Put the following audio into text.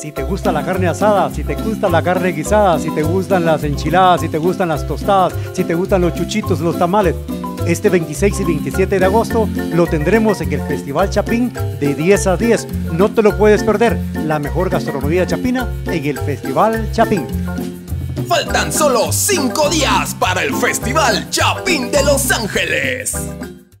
Si te gusta la carne asada, si te gusta la carne guisada, si te gustan las enchiladas, si te gustan las tostadas, si te gustan los chuchitos, los tamales, este 26 y 27 de agosto lo tendremos en el Festival Chapín de 10 a 10. No te lo puedes perder. La mejor gastronomía chapina en el Festival Chapín. Faltan solo 5 días para el Festival Chapín de Los Ángeles.